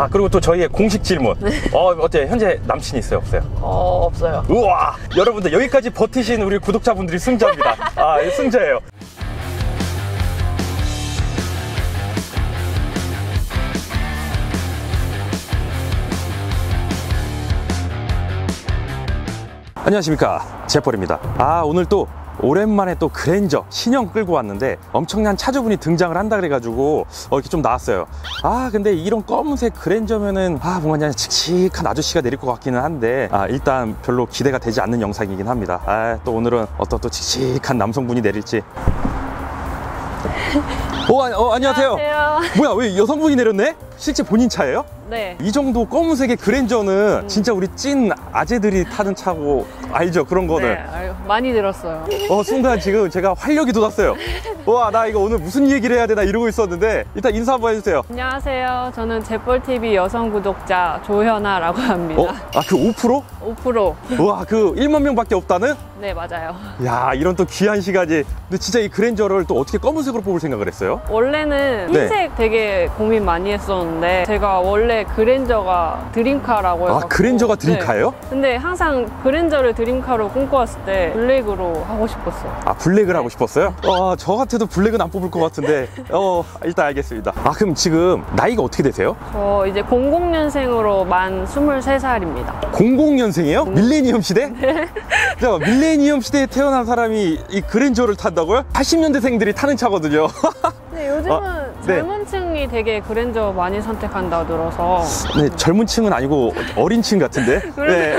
아 그리고 또 저희의 공식 질문. 어 어때 현재 남친이 있어요 없어요? 어, 없어요. 우와 여러분들 여기까지 버티신 우리 구독자분들이 승자입니다. 아 승자예요. 안녕하십니까 제벌입니다. 아 오늘 또 오랜만에 또 그랜저 신형 끌고 왔는데 엄청난 차주분이 등장을 한다 그래가지고 어, 이렇게 좀 나왔어요. 아 근데 이런 검은색 그랜저면은 아 뭔가 그냥 칙칙한 아저씨가 내릴 것 같기는 한데 아 일단 별로 기대가 되지 않는 영상이긴 합니다. 아 또 오늘은 어떤 또 칙칙한 남성분이 내릴지. 어, 아, 어 안녕하세요. 안녕하세요. 뭐야 왜 여성분이 내렸네? 실제 본인 차예요? 네. 이 정도 검은색의 그랜저는 진짜 우리 찐 아재들이 타는 차고 알죠 그런 네, 거는 아유, 많이 들었어요. 어 순간 지금 제가 활력이 돋았어요 와 나 이거 오늘 무슨 얘기를 해야 되나 이러고 있었는데 일단 인사 한번 해주세요 안녕하세요. 저는 재벌TV 여성 구독자 조현아라고 합니다. 어? 아 그 5%? 5%. 우와 그 1만 명밖에 없다는? 네, 맞아요. 야 이런 또 귀한 시간이 근데 진짜 이 그랜저를 또 어떻게 검은색으로 뽑을 생각을 했어요? 원래는 네. 흰색 되게 고민 많이 했었는데 제가 원래 그랜저가 드림카라고 아 해서 그랜저가 드림카예요? 근데 항상 그랜저를 드림카로 꿈꿔왔을 때 블랙으로 하고 싶었어요. 아 블랙을 하고 싶었어요? 어, 저 같아도 블랙은 안 뽑을 것 같은데 어 일단 알겠습니다 아 그럼 지금 나이가 어떻게 되세요? 저 이제 00년생으로 만 23살입니다. 00년생이에요? 밀레니엄 시대? 자, 밀레니엄 시대에 태어난 사람이 이 그랜저를 탄다고요? 80년대생들이 타는 차거든요. 근데 요즘은 아, 네. 젊은 층이 되게 그랜저 많이 선택한다 들어서 네, 젊은 층은 아니고 어린 층 같은데. 네.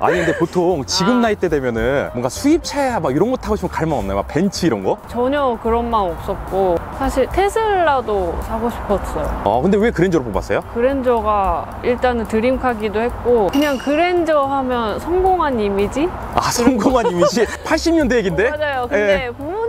아니 근데 보통 지금 아. 나이 때 되면은 뭔가 수입차야 막 이런 거 타고 싶으면 갈망 없나요? 막 벤츠 이런 거? 전혀 그런 마음 없었고 사실 테슬라도 사고 싶었어요. 어, 근데 왜 그랜저로 뽑았어요? 그랜저가 일단은 드림카기도 했고 그냥 그랜저 하면 성공한 이미지? 아, 성공한 이미지 80년대 얘긴데? 맞아요. 근데 예. 부모님이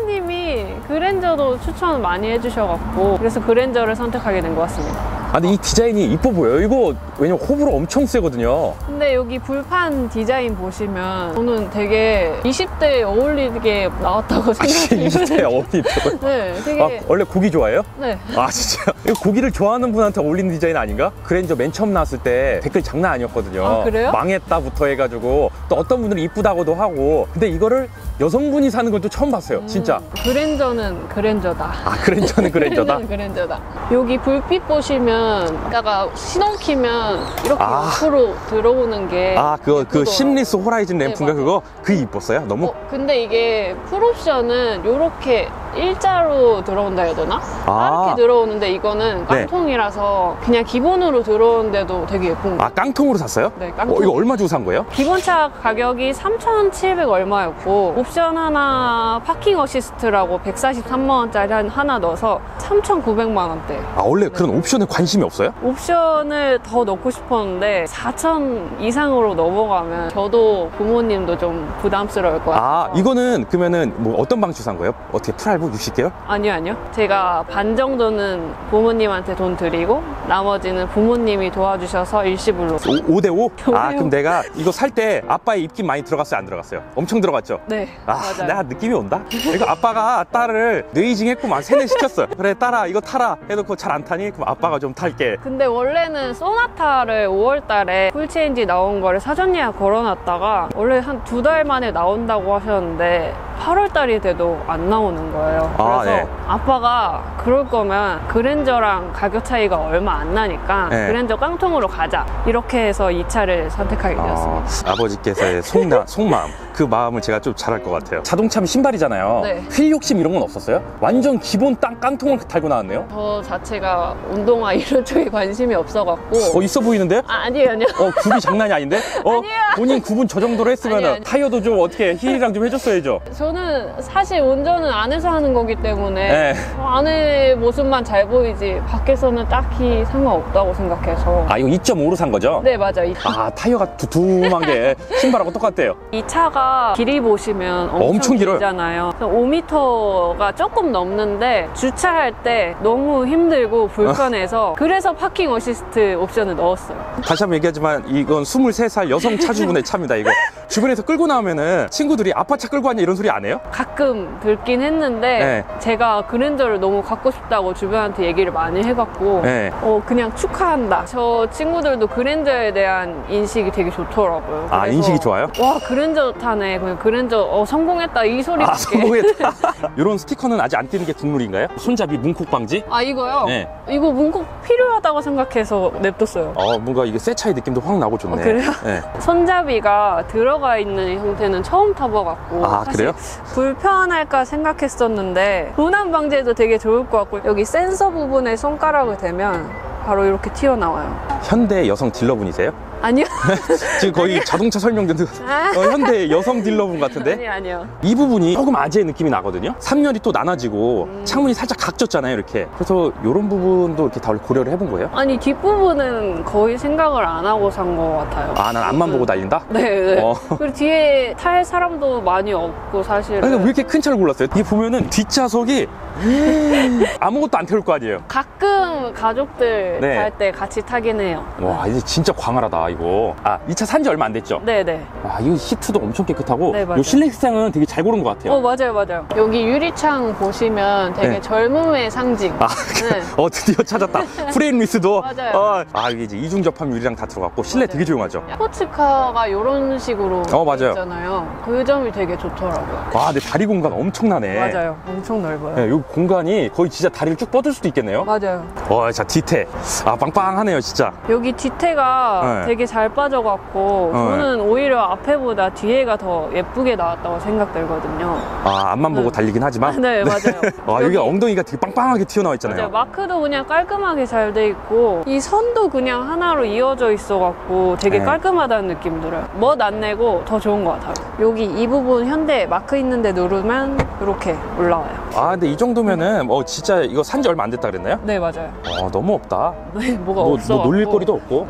그랜저도 추천을 많이 해주셔갖고 그래서 그랜저를 선택하게 된 것 같습니다. 아, 근데 이 디자인이 이뻐 보여요. 이거 왜냐면 호불호 엄청 세거든요. 근데 여기 불판 디자인 보시면 저는 되게 20대에 어울리게 나왔다고 아, 생각해요. 20대 어디 네, 되게 아, 원래 고기 좋아해요? 네. 아 진짜 이거 고기를 좋아하는 분한테 어울리는 디자인 아닌가? 그랜저 맨 처음 나왔을 때 댓글 장난 아니었거든요 아, 그래요? 망했다부터 해가지고 또 어떤 분들은 이쁘다고도 하고 근데 이거를 여성분이 사는 건 또 처음 봤어요 진짜 음, 그랜저는 그랜저다. 아 그랜저는 그랜저다? 그랜저는 그랜저다. 여기 불빛 보시면 이따가 시동 키면 이렇게 아. 옆으로 들어오는 게 아 그거 그. seamless horizon 네, 램프인가 맞아요. 그거? 그게 이뻤어요? 너무? 어, 근데 이게 풀옵션은 이렇게 일자로 들어온다 해야 되나? 아. 이렇게 들어오는데 이거는 네. 깡통이라서 그냥 기본으로 들어오는데도 되게 예쁜 거. 아 깡통으로 샀어요? 네, 어, 깡통. 이거 얼마 주고 산 거예요? 기본차 가격이 3,700 얼마였고 옵션 하나 parking assist라고 143만 원짜리 한- 하나 넣어서 3,900만 원대. 아 원래 그런 옵션에 관심이 없어요? 옵션을 더 넣고 싶었는데 4천 이상으로 넘어가면 저도 부모님도 좀 부담스러울 것 같아요. 아 이거는 그러면은 뭐 어떤 방식 산 거예요? 어떻게 풀알부 60개월? 아니요, 아니요. 제가 반 정도는 부모님한테 돈 드리고 나머지는 부모님이 도와주셔서 일시불로. 5, 대 5? 아 오. 그럼 내가 이거 살 때 아빠의 입김 많이 들어갔어요 안 들어갔어요? 엄청 들어갔죠? 네, 아, 맞아요. 내가 느낌이 온다? 이거 아빠가 딸을 뇌이징 했구만 세뇌 시켰어요 그래 딸아 이거 타라 해놓고 잘 안 타니? 그럼 아빠가 좀 탈게 근데 원래는 소나타를 5월 달에 full change 나온 거를 사전 예약 걸어놨다가 원래 한 두 달 만에 나온다고 하셨는데 8월 달이 돼도 안 나오는 거예요. 아, 그래서 네. 아빠가 그럴 거면 그랜저랑 가격 차이가 얼마 안 나니까 네. 그랜저 깡통으로 가자. 이렇게 해서 이 차를 선택하게 되었습니다. 아, 아버지께서의 속나, 속마음 그 마음을 제가 좀 잘 알 것 같아요 자동차면 신발이잖아요 네. 휠 욕심 이런 건 없었어요? 완전 기본 땅 깡통을 달고 나왔네요 저 자체가 운동화 이런 쪽에 관심이 없어갖고 어 있어 보이는데? 아, 아니에요, 아니에요. 어 굽이 장난이 아닌데? 어 아니에요. 본인 굽은 저 정도로 했으면 아니에요, 아니에요. 타이어도 좀 어떻게 휠이랑 좀 해줬어야죠 저는 사실 운전은 안에서 하는 거기 때문에 네. 어, 안에 모습만 잘 보이지 밖에서는 딱히 상관없다고 생각해서 아 이거 2.5로 산 거죠? 네 맞아 이, 아 타이어가 두툼한 게 신발하고 똑같대요 이 차가 길이 보시면 엄청, 엄청. 길잖아요 5m가 조금 넘는데 주차할 때 너무 힘들고 불편해서 그래서 parking assist 옵션을 넣었어요 다시 한번 얘기하지만 이건 23살 여성 차주분의 차입니다 이거 주변에서 끌고 나오면은 친구들이 아파차 끌고 왔냐 이런 소리 안 해요? 가끔 들긴 했는데 네. 제가 그랜저를 너무 갖고 싶다고 주변한테 얘기를 많이 해갖고 네. 어 그냥 축하한다. 저 친구들도 그랜저에 대한 인식이 되게 좋더라고요. 아, 인식이 좋아요? 와 그랜저 타네. 그냥 그랜저 어, 성공했다 이 소리밖에. 아, 성공했다. 이런 스티커는 아직 안 띄는 게 국룰인가요? 손잡이 문콕 방지? 아 이거요? 네. 이거 문콕 필요하다고 생각해서 냅뒀어요. 어, 뭔가 이게 새 차의 느낌도 확 나고 좋네. 어, 그래요? 네. 손잡이가 들어가 있는 형태는 처음 타봐갖고 아, 그래요? 불편할까 생각했었는데 도난 방지에도 되게 좋을 것 같고 여기 센서 부분에 손가락을 대면 바로 이렇게 튀어나와요. 현대 여성 딜러분이세요? 아니요? 지금 거의 자동차 설명 듣는 아. 어, 현대 여성 딜러분 같은데? 아니 아니요. 이 부분이 조금 아재의 느낌이 나거든요. 3열이 또 나눠지고 음. 창문이 살짝 각졌잖아요, 이렇게. 그래서 이런 부분도 이렇게 다 고려를 해본 거예요. 아니 뒷부분은 거의 생각을 안 하고 산 것 같아요. 아, 난 앞만 보고 달린다? 네, 네. 어. 그리고 뒤에 탈 사람도 많이 없고 사실은 아니, 왜 이렇게 큰 차를 골랐어요? 이 보면은 뒷좌석이 아무것도 안 태울 거 아니에요. 가끔 가족들 네. 갈 때 같이 타긴 해요. 와, 이제 진짜 광활하다, 이거. 아, 이 차 산 지 얼마 안 됐죠? 네네. 아, 이거 시트도 엄청 깨끗하고. 네, 맞아요. 요 실내 색상은 되게 잘 고른 것 같아요. 어 맞아요 맞아요. 여기 유리창 보시면 되게 네. 젊음의 상징. 아, 네. 어, 드디어 찾았다. 프레임 리스도. 맞아요. 어, 아, 이게 이제 이중 접합 유리랑 다 들어갔고, 실내 맞아요. 되게 조용하죠. 스포츠카가 이런 식으로 어, 맞아요. 있잖아요. 그 점이 되게 좋더라고요. 와, 근데 다리 공간 엄청나네. 맞아요. 엄청 넓어요. 네, 이 공간이 거의 진짜 다리를 쭉 뻗을 수도 있겠네요. 맞아요. 와, 자, 뒤태. 아, 빵빵하네요, 진짜. 여기 뒤태가 네. 되게 잘 빠져갖고 어, 저는 오히려 앞에보다 뒤에가 더 예쁘게 나왔다고 생각들거든요. 아, 앞만 보고 네. 달리긴 하지만. 네 맞아요. 와, 여기 엉덩이가 되게 빵빵하게 튀어나와 있잖아요. 맞아요. 마크도 그냥 깔끔하게 잘 돼 있고 이 선도 그냥 하나로 이어져 있어갖고 되게 네. 깔끔하다는 느낌 들어요. 멋 안 내고 더 좋은 것 같아요. 여기 이 부분 현대 마크 있는데 누르면 이렇게 올라와요. 아, 근데 이 정도면은, 어, 진짜 이거 산 지 얼마 안 됐다 그랬나요? 네 맞아요. 어, 너무 없다. 네, 뭐가 뭐, 없어. 뭐 놀릴 거리도 없고.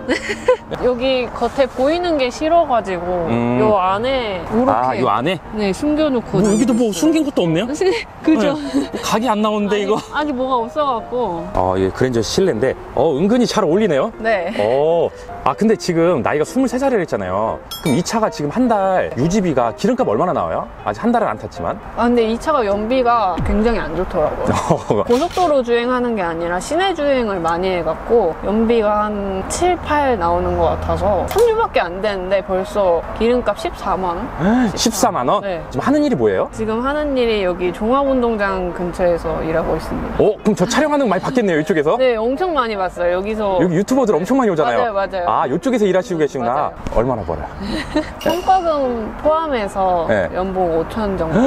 여기 겉에 보이는 게 싫어가지고 음. 요 안에 이렇게 아, 요 안에? 네 숨겨놓고 뭐, 여기도 뭐. 숨긴 것도 없네요? 그죠? 네. 뭐 각이 안 나오는데, 아니, 이거. 아니 뭐가 없어갖고 어, 이게 그랜저 실내인데, 어, 은근히 잘 어울리네요. 네. 어, 아, 근데 지금 나이가 23살이라 했잖아요. 그럼 이 차가 지금 한 달 유지비가 기름값 얼마나 나와요? 아직 한 달은 안 탔지만. 아 근데 이 차가 연비가 굉장히 안 좋더라고요. 고속도로 주행하는 게 아니라 시내 주행을 많이 해갖고 연비가 한 7, 8 나오는 것 같아 서 3주밖에 안 되는데 벌써 기름값 14만 원? 14만 원? 네. 지금 하는 일이 뭐예요? 지금 하는 일이 여기 종합운동장 근처에서 일하고 있습니다. 어, 그럼 저 촬영하는 거 많이 봤겠네요, 이쪽에서? 네, 엄청 많이 봤어요. 여기서 여기 유튜버들 엄청 많이 오잖아요. 맞아요, 맞아요. 아, 이쪽에서 일하시고 계시구나. 맞아요. 얼마나 벌어요? 성과금 포함해서 네. 연봉 5천 정도.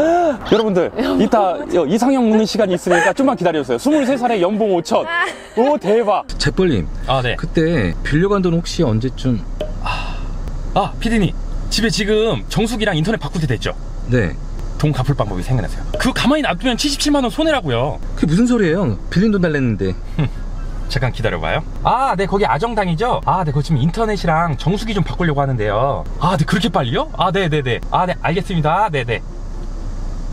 여러분들, 이따 이상형 묻는 시간이 있으니까 좀만 기다려주세요. 23살에 연봉 5천. 오, 대박. 재벌님 아, 네. 그때 빌려간 돈 혹시 언제쯤 아, 피디님. 집에 지금 정수기랑 인터넷 바꿀 때 됐죠? 네 돈 갚을 방법이 생겨났어요. 그거 가만히 놔두면 77만 원 손해라고요. 그게 무슨 소리예요 빌린 돈 달랬는데 잠깐 기다려봐요. 아, 네, 거기 아정당이죠? 아, 네, 거기 지금 인터넷이랑 정수기 좀 바꾸려고 하는데요. 아, 네, 그렇게 빨리요? 아, 네 네 네. 아, 네, 알겠습니다. 네 네.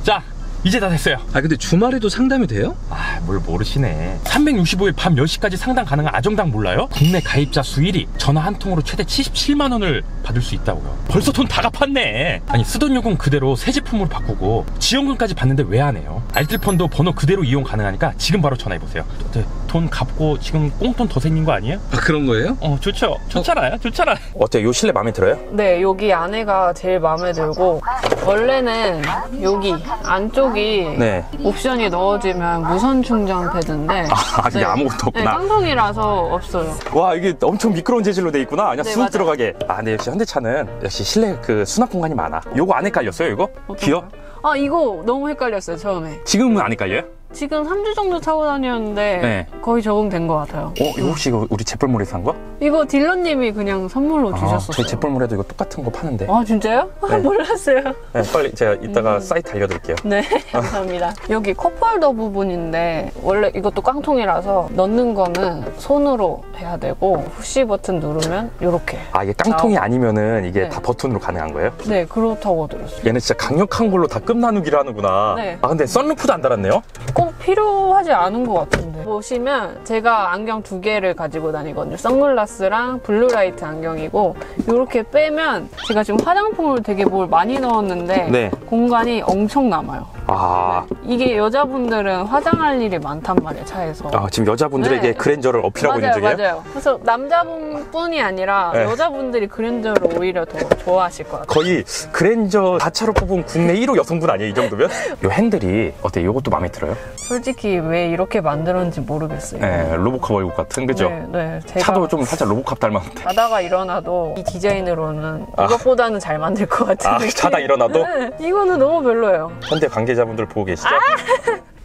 자, 이제 다 됐어요. 아 근데 주말에도 상담이 돼요? 아, 뭘 모르시네. 365일 밤 10시까지 상담 가능한 아정당 몰라요? 국내 가입자 수 1위, 전화 한 통으로 최대 77만 원을 받을 수 있다고요. 벌써 돈 다 갚았네. 아니, 쓰던 요금 그대로 새 제품으로 바꾸고 지원금까지 받는데 왜 안 해요? 알뜰펀드 번호 그대로 이용 가능하니까 지금 바로 전화해보세요. 네, 돈 갚고 지금 꽁돈 더 생긴 거 아니에요? 아 그런 거예요? 어, 좋죠. 좋잖아요. 좋잖아요. 어때요? 요 실내 마음에 들어요? 네, 여기 안에가 제일 마음에 들고 원래는 여기 안쪽이 네. 옵션이 넣어지면 무선 충전 패드인데 아, 이게 아무것도 네, 없구나. 깡통이라서 없어요. 와 이게 엄청 미끄러운 재질로 돼 있구나 그냥 네, 쑥 맞아요. 들어가게 아 근데 역시 현대차는 역시 실내 그 수납 공간이 많아 요거 안에 깔렸어요 이거? 귀여? 아 이거 너무 헷갈렸어요 처음에. 지금은 안 헷갈려요? 지금 3주 정도 타고 다녔는데 네. 거의 적응된 것 같아요. 어 이거 혹시 이거 우리 재벌몰에서 산 거? 이거 딜러님이 그냥 선물로 아, 주셨었어요. 저희 재벌몰에도 이거 똑같은 거 파는데 아 진짜요? 네. 몰랐어요. 네, 빨리 제가 이따가 음. 사이트 알려드릴게요 네, 감사합니다. 여기 컵홀더 부분인데 원래 이것도 깡통이라서 넣는 거는 손으로 해야 되고 푸시 버튼 누르면 이렇게. 아 이게 깡통이 나오고. 아니면은 이게 네. 다 버튼으로 가능한 거예요? 네, 그렇다고 들었어요. 얘는 진짜 강력한 걸로 다 급 나누기를 하는구나 네. 아 근데 썬루프도 안 달았네요? 꼭 필요하지 않은 것 같은데. 보시면 제가 안경 두 개를 가지고 다니거든요. 선글라스랑 blue light 안경이고 이렇게 빼면 제가 지금 화장품을 되게 뭘 많이 넣었는데 네. 공간이 엄청 남아요 아, 이게 여자분들은 화장할 일이 많단 말이에요 차에서 아, 지금 여자분들에게 네. 그랜저를 어필하고 맞아요, 있는 중이에요? 맞아요. 그래서 남자분뿐이 아니라 네. 여자분들이 그랜저를 오히려 더 좋아하실 것 같아요. 거의 그랜저 4차로 뽑은 국내 1호 여성분 아니에요, 이 정도면? 요 핸들이 어때요? 이것도 마음에 들어요? 솔직히 왜 이렇게 만들었는지 모르겠어요. 네, 로보캅 얼굴 같은, 그죠? 네, 네. 제가 차도 좀 살짝 로보캅 닮았는데. 자다가 일어나도 이 디자인으로는 아. 이것보다는 잘 만들 것 같은 아, 느낌. 자다 일어나도? 네, 이거는 너무 별로예요. 현대 관계자 분들 보고 계시죠?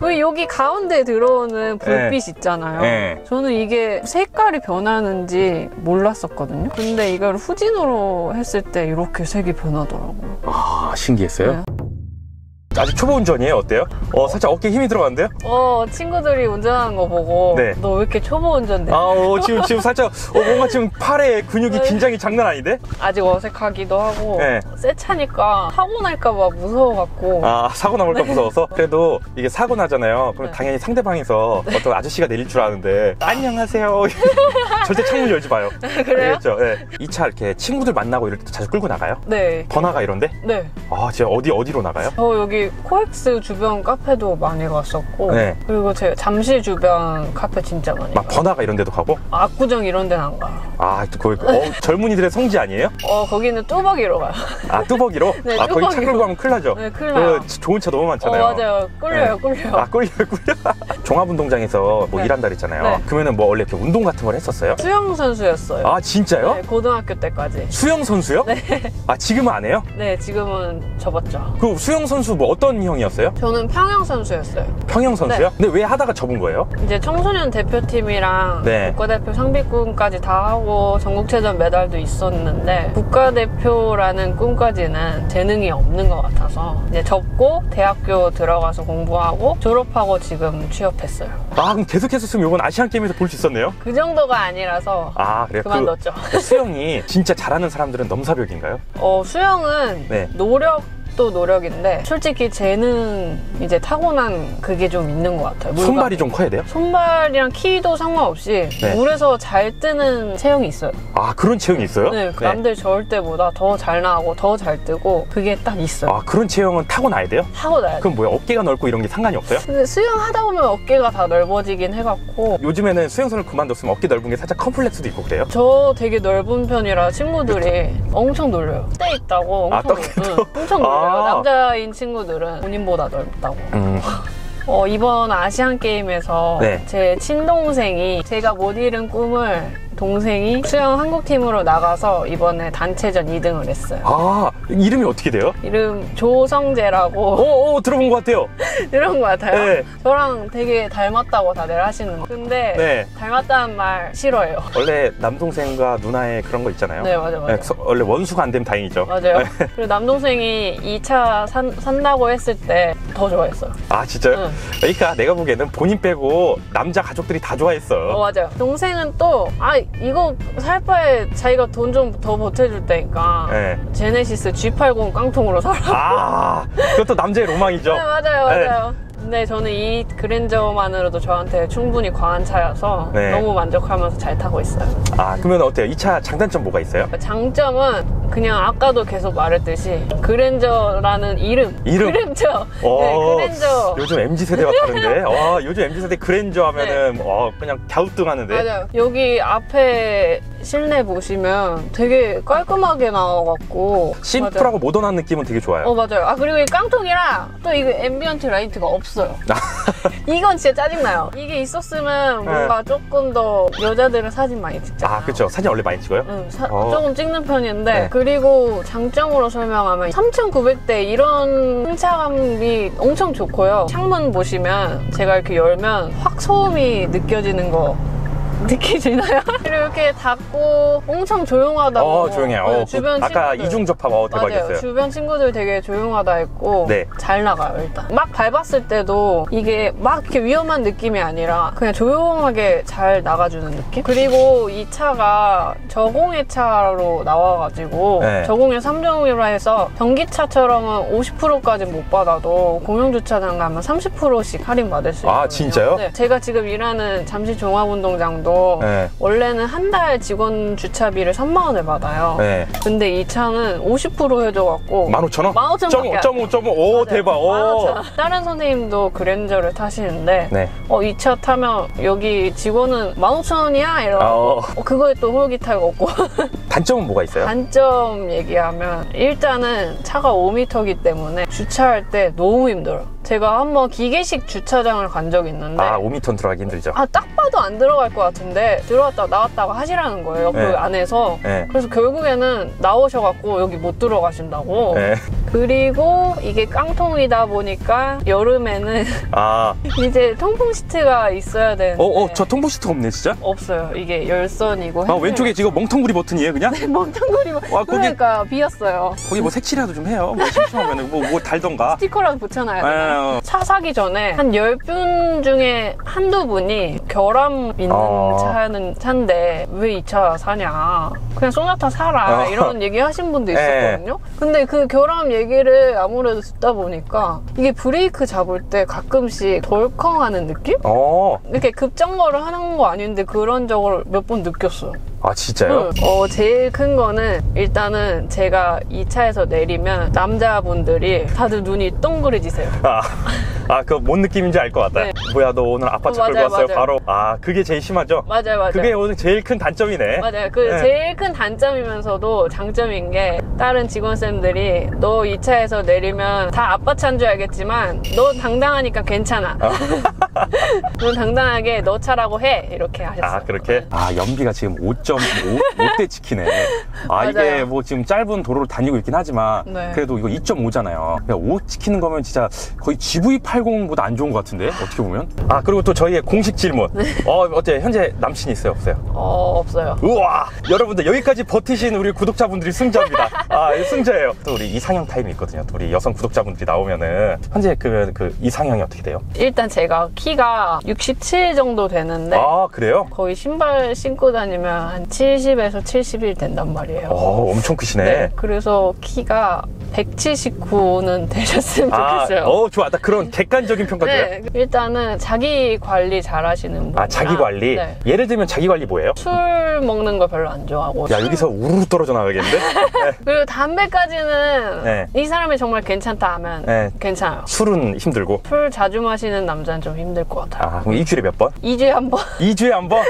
그 여기 가운데 들어오는 불빛 있잖아요. 네. 저는 이게 색깔이 변하는지 몰랐었거든요. 근데 이걸 후진으로 했을 때 이렇게 색이 변하더라고요. 아, 신기했어요? 네. 아직 초보 운전이에요? 어때요? 어, 살짝 어깨에 힘이 들어갔는데요? 어 친구들이 운전하는 거 보고 네. 너 왜 이렇게 초보 운전돼? 아, 어, 지금, 지금 살짝, 어, 뭔가 지금 팔에 근육이 네. 긴장이 장난 아닌데? 아직 어색하기도 하고 네. 새 차니까 사고 날까 봐 무서워 갖고 아, 사고 나올까 무서워서? 그래도 이게 사고 나잖아요. 그럼 네. 당연히 상대방에서 어떤 아저씨가 내릴 줄 아는데, 안녕하세요. 절대 창문 열지 마요. 그래요? 알겠죠? 네. 이 차 이렇게 친구들 만나고 이럴 때 자주 끌고 나가요? 네. 번화가 이런데? 네. 아, 제가 어디, 어디로 나가요? 저 여기 코엑스 주변 카페도 많이 갔었고 네. 그리고 제가 잠실 주변 카페 진짜 많이 막 가요. 번화가 이런 데도 가고? 압구정 이런 데는 안 가요. 아, 또 거기, 어, 젊은이들의 성지 아니에요? 어 거기는 뚜벅이로 가요. 아, 뚜벅이로? 네, 아, 거기 차 뚜벅이로. 끌고 가면 큰일 나죠? 네, 큰일 나요. 그 좋은 차 너무 많잖아요. 어 맞아요. 끌려요, 끌려요. 아, 꿀려, 꿀려. 종합운동장에서 뭐 네. 일한다 그랬잖아요. 네. 그러면은 뭐 원래 이렇게 운동 같은 걸 했었어요? 수영 선수였어요. 아, 진짜요? 네, 고등학교 때까지. 수영 선수요? 네. 아, 지금은 안 해요? 네, 지금은 접었죠. 그 수영 선수 뭐 어떤 형이었어요? 저는 평영 선수였어요. 평영 선수요? 네. 근데 왜 하다가 접은 거예요? 이제 청소년 대표팀이랑 네. 국가대표 상비군까지 다 하고 전국체전 메달도 있었는데 국가대표라는 꿈까지는 재능이 없는 것 같아서 이제 접고 대학교 들어가서 공부하고 졸업하고 지금 취업 했어요. 아, 그럼 계속 했었으면 이건 아시안 게임에서 볼 수 있었네요? 그 정도가 아니라서 아, 그래요? 그만뒀죠. 그 수영이 진짜 잘하는 사람들은 넘사벽인가요? 어, 수영은 네. 노력 도 노력인데 솔직히 재능 이제 타고난 그게 좀 있는 것 같아요. 물감이. 손발이 좀 커야 돼요? 손발이랑 키도 상관없이 네. 물에서 잘 뜨는 체형이 있어요. 아, 그런 체형이 있어요? 네, 그 남들 저을 때보다 더 잘 나가고 더 잘 뜨고 그게 딱 있어요. 아, 그런 체형은 타고나야 돼요? 타고나야 돼. 그럼 뭐야, 어깨가 넓고 이런 게 상관이 없어요? 근데 수영하다 보면 어깨가 다 넓어지긴 해갖고 요즘에는 수영선을 그만뒀으면 어깨 넓은 게 살짝 컴플렉스도 있고 그래요? 저 되게 넓은 편이라 친구들이 엄청 놀려요. 때 있다고 아, 엄청, 떡대도? 놀- 응, 엄청 놀려요. 아. 남자인 친구들은 본인보다 넓다고. 음, 어, 이번 아시안 게임에서 네. 제 친동생이 제가 못 이룬 꿈을 동생이 수영 한국팀으로 나가서 이번에 단체전 2등을 했어요. 아, 이름이 어떻게 돼요? 이름 조성재라고 오, 오, 들어본 것 같아요. 이런 것 같아요. 네. 저랑 되게 닮았다고 다들 하시는 거. 근데 네. 닮았다는 말 싫어해요. 원래 남동생과 누나의 그런 거 있잖아요. 네, 맞아, 맞아. 네, 서- 원래 원수가 안 되면 다행이죠. 맞아요. 그리고 남동생이 2차 산, 산다고 했을 때 더 좋아했어요. 아, 진짜요? 응. 그러니까 내가 보기에는 본인 빼고 남자 가족들이 다 좋아했어. 어, 맞아요. 동생은 또, 아, 이거 살 바에 자기가 돈 좀 더 보태줄 테니까. 네. 제네시스 G80 깡통으로 사라. 아, 그것도 남자의 로망이죠. 네, 맞아요, 네. 맞아요. 근 데 저는 이 그랜저만으로도 저한테 충분히 과한 차여서 네. 너무 만족하면서 잘 타고 있어요. 아, 그러면 어때요? 이 차 장단점 뭐가 있어요? 장점은 그냥 아까도 계속 말했듯이 그랜저라는 이름. 이름? 그랜저. 네, 어, 그랜저. 요즘 MZ 세대와 다른데, 와, 요즘 MZ 세대 그랜저 하면은, 어, 그냥 갸우뚱하는데. 네. 맞아요. 여기 앞에 실내 보시면 되게 깔끔하게 나와갖고. 심플하고 모던한 느낌은 되게 좋아요. 어 맞아요. 아 그리고 이 깡통이랑 또 이거 ambient light가 없어 요. 이건 진짜 짜증나요. 이게 있었으면 뭔가 조금 더 여자들은 사진 많이 찍잖아요. 아, 그쵸. 사진 원래 많이 찍어요? 응, 사- 어. 조금 찍는 편인데 네. 그리고 장점으로 설명하면 3,900대 이런 승차감이 엄청 좋고요. 창문 보시면 제가 이렇게 열면 확 소음이 느껴지는 거 느끼시나요? 이렇게 닫고 엄청 조용하다고. 어, 조용해요. 네, 어, 주변 아까 친구들. 이중 접합 어, 맞아요. 대박이었어요. 주변 친구들 되게 조용하다 했고 네. 잘 나가요 일단. 막 밟았을 때도 이게 막 이렇게 위험한 느낌이 아니라 그냥 조용하게 잘 나가주는 느낌? 그리고 이 차가 저공해 차로 나와가지고 네. 저공해 3종으로 해서 전기차처럼은 50%까지 못 받아도 공영주차장 가면 30%씩 할인 받을 수 있거든요. 아, 진짜요? 네. 제가 지금 일하는 잠실 종합운동장도 네. 원래는 한 달 직원 주차비를 3만 원을 받아요. 네. 근데 이 차는 50% 해줘갖고 15,000원? 15,000원. 0.5, 0.5, 오, 대박. 오. 다른 선생님도 그랜저를 타시는데 네. 어, 이 차 타면 여기 직원은 15,000원이야? 이러고 아, 어. 어, 그거에 또 홀기타가 없고 단점은 뭐가 있어요? 단점 얘기하면 일단은 차가 5m이기 때문에 주차할 때 너무 힘들어요. 제가 한번 기계식 주차장을 간 적이 있는데 아, 5미터 들어가기 힘들죠. 아, 딱 봐도 안 들어갈 것 같은데 들어왔다 나왔다가 하시라는 거예요. 네. 그 안에서. 네. 그래서 결국에는 나오셔갖고 여기 못 들어가신다고. 네. 그리고 이게 깡통이다 보니까 여름에는 아, 이제 통풍 시트가 있어야 되는데 어, 어, 저 통보 시트가 없네, 진짜? 없어요. 이게 열선이고. 아, 왼쪽에 지금 멍텅구리 버튼이에요, 그냥? 멍텅구리고. 와, 거기- 그러니까 비었어요. 거기 뭐 색칠이라도 좀 해요. 뭐 심심하면 뭐, 뭐 달던가. 스티커라도 붙여놔야 돼요. 아, 어. 차 사기 전에 한 10분 중에 한두 분이 결함 있는 어. 차는 차인데 왜 이 차 사냐. 그냥 소나타 사라. 어. 이런 얘기 하신 분도 예. 있었거든요. 근데 그 결함 얘기를 아무래도 듣다 보니까 이게 브레이크 잡을 때 가끔씩 덜컹하는 느낌? 어, 이렇게 급정거를 하는 거 아닌데 그런 적을 몇 번 느꼈어요. 아, 진짜요? 응. 어, 제일 큰 거는 일단은 제가 이 차에서 내리면 남자분들이 다들 눈이 동그래지세요. 아, 아, 그뭔 느낌인지 알 것 같다. 네. 뭐야, 너 오늘 아빠 차 어, 끌고 왔어요, 맞아요. 바로. 아, 그게 제일 심하죠? 맞아요, 맞아요. 그게 오늘 제일 큰 단점이네. 맞아요. 그 네. 제일 큰 단점이면서도 장점인 게 다른 직원쌤들이 너 이 차에서 내리면 다 아빠 차인 줄 알겠지만 너 당당하니까 괜찮아. 너 당당하게 너 차라고 해. 이렇게 하셨어요. 아, 그렇게? 아, 연비가 지금 5.5대 찍히네. 아, 이게 맞아요. 뭐 지금 짧은 도로를 다니고 있긴 하지만 네. 그래도 이거 2.5잖아요. 5 찍히는 거면 진짜 거의 GV80보다 안 좋은 것 같은데? 어떻게 보면? 아, 그리고 또 저희의 공식 질문. 네. 어, 어때? 현재 남친이 있어요? 없어요? 어, 없어요. 우와! 여러분들 여기까지 버티신 우리 구독자분들이 승자입니다. 아, 이 승자예요. 또 우리 이상형 타입이 있거든요. 또 우리 여성 구독자분들이 나오면은 현재 그, 그 이상형이 어떻게 돼요? 일단 제가 키가 67 정도 되는데 아, 그래요? 거의 신발 신고 다니면 한 70에서 71 된단 말이에요. 어, 엄청 크시네. 네, 그래서 키가 179는 되셨으면 아, 좋겠어요. 어, 좋아. 나 그런 객관적인 평가 줘요. 네, 일단은 자기 관리 잘 하시는 분. 아, 자기 관리? 네. 예를 들면 자기 관리 뭐예요? 술 먹는 거 별로 안 좋아하고. 야, 여기서 우르르 떨어져 나가겠는데? 네. 그리고 담배까지는 네. 이 사람이 정말 괜찮다 하면 네. 괜찮아요. 술은 힘들고. 술 자주 마시는 남자는 좀 힘들 것 같아요. 아, 그럼 일주일에 몇 번? 2주에 한 번. 2주에 한 번? 야,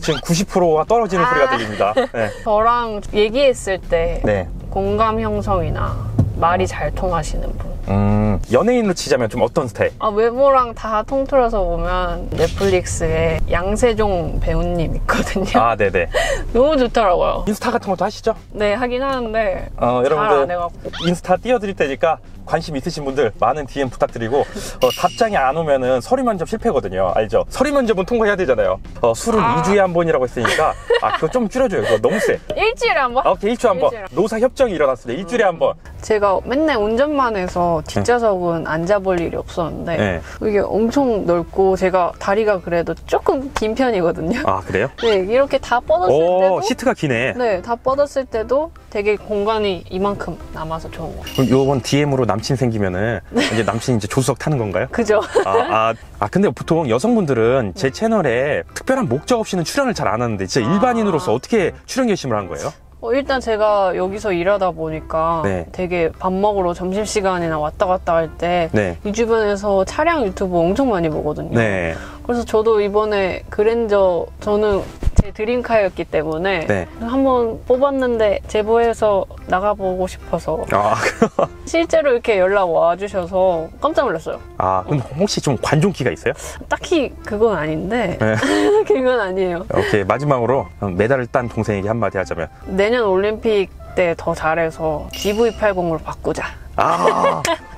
지금 90%가 떨어지는 아. 소리가 들립니다. 네. 저랑 얘기했을 때 네. 공감 형성이나 말이 잘 통하시는 분. 음, 연예인으로 치자면 좀 어떤 스타일? 아, 외모랑 다 통틀어서 보면 넷플릭스에 양세종 배우님 있거든요. 아, 네네. 너무 좋더라고요. 인스타 같은 것도 하시죠? 네, 하긴 하는데 어, 잘안 여러분들 해갖고. 인스타 띄워드릴 테니까 관심 있으신 분들 많은 DM 부탁드리고 어, 답장이 안 오면은 서류 면접 실패거든요. 알죠? 서류 면접은 통과해야 되잖아요. 어, 술은 아. 2주에 한 번이라고 했으니까 아 그거 좀 줄여줘요. 그거 너무 세. 일주일에 한 번? 아, 오케이 일주일에 한 번. 일주일에 노사 협정이 일어났을 때 일주일에 한 번. 제가 맨날 운전만 해서 뒷좌석은 앉아볼 일이 없었는데 네. 이게 엄청 넓고 제가 다리가 그래도 조금 긴 편이거든요. 아 그래요? 네, 이렇게 다 뻗었을 오 때도 시트가 기네. 네, 다 뻗었을 때도 되게 공간이 이만큼 남아서 좋은 거. 그럼 요번 DM으로 남친 생기면은 이제 남친이 이제 조수석 타는 건가요? 그죠? 아, 아, 아, 근데 보통 여성분들은 제 채널에 특별한 목적 없이는 출연을 잘 안 하는데 진짜 일반인으로서 어떻게 출연 결심을 한 거예요? 어, 일단 제가 여기서 일하다 보니까 네. 되게 밥 먹으러 점심시간이나 왔다 갔다 할때이 네. 주변에서 차량 유튜브 엄청 많이 보거든요. 네. 그래서 저도 이번에 그랜저 저는 제 드림카였기 때문에 네. 한번 뽑았는데 제보해서 나가보고 싶어서 아, 실제로 이렇게 연락 와주셔서 깜짝 놀랐어요. 아, 그럼 혹시 좀 관종기가 있어요? 딱히 그건 아닌데 네. 그건 아니에요. 오케이. 마지막으로 메달을 딴 동생에게 한마디 하자면. 내년 올림픽 때 더 잘해서 GV80으로 바꾸자. 아.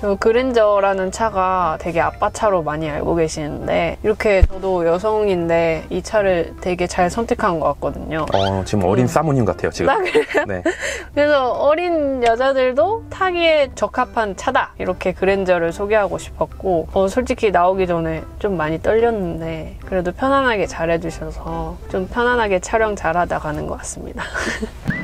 그 그랜저라는 차가 되게 아빠 차로 많이 알고 계시는데 이렇게 저도 여성인데 이 차를 되게 잘 선택한 것 같거든요. 어, 지금 어린 사모님 같아요, 지금. 나 그래요? 네. 그래서 어린 여자들도 타기에 적합한 차다 이렇게 그랜저를 소개하고 싶었고 어, 솔직히 나오기 전에 좀 많이 떨렸는데 그래도 편안하게 잘 해주셔서 좀 편안하게 촬영 잘하다 가는 것 같습니다.